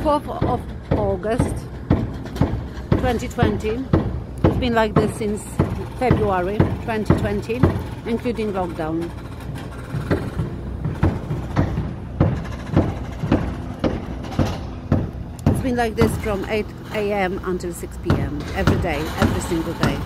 4th of August 2020. It's been like this since February 2020, including lockdown. It's been like this from 8 a.m. until 6 p.m. every day, every single day.